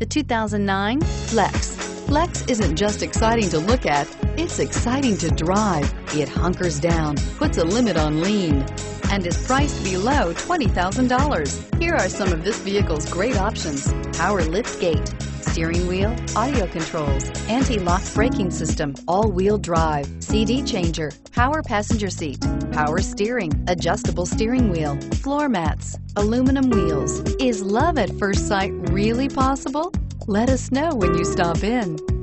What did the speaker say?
The 2009 Flex. Flex isn't just exciting to look at, it's exciting to drive. It hunkers down, puts a limit on lean, and is priced below $20,000. Here are some of this vehicle's great options. Power lift gate, steering wheel, audio controls, anti-lock braking system, all-wheel drive, CD changer, power passenger seat, power steering, adjustable steering wheel, floor mats, aluminum wheels. Is love at first sight really possible? Let us know when you stop in.